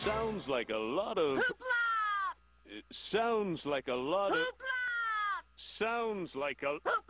sounds like a lot of. Hoopla! It sounds like a lot of. Hoopla! Sounds like a. Hoopla!